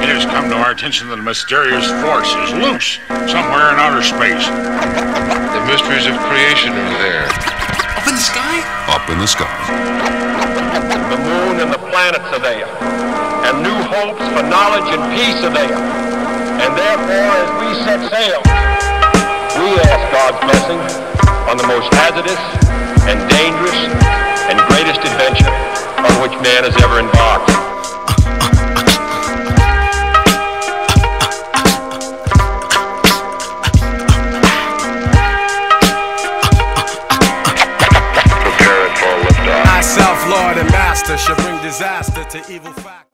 It has come to our attention that a mysterious force is loose somewhere in outer space. The mysteries of creation are there. Up in the sky? Up in the sky. The moon and the planets are there. And new hopes for knowledge and peace are there. And therefore, as we set sail, we ask God's blessing on the most hazardous and dangerous and greatest adventure on which man has ever embarked. Myself, Lord and Master, shall bring disaster to evil facts.